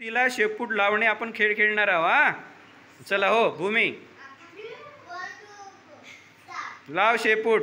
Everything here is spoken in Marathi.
तिला शेपूट लावणे आपण खेळ खेळणार आहोत हा? चला हो भूमी. लाव शेपूट